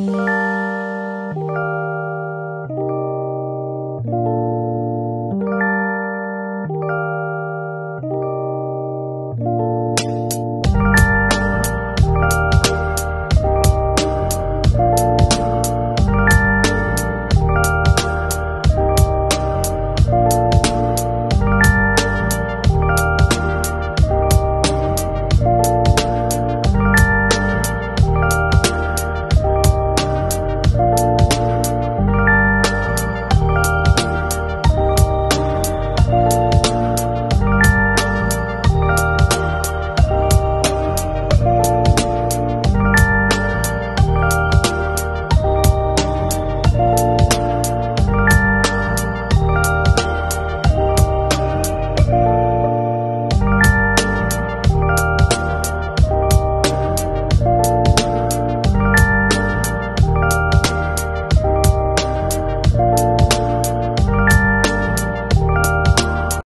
음.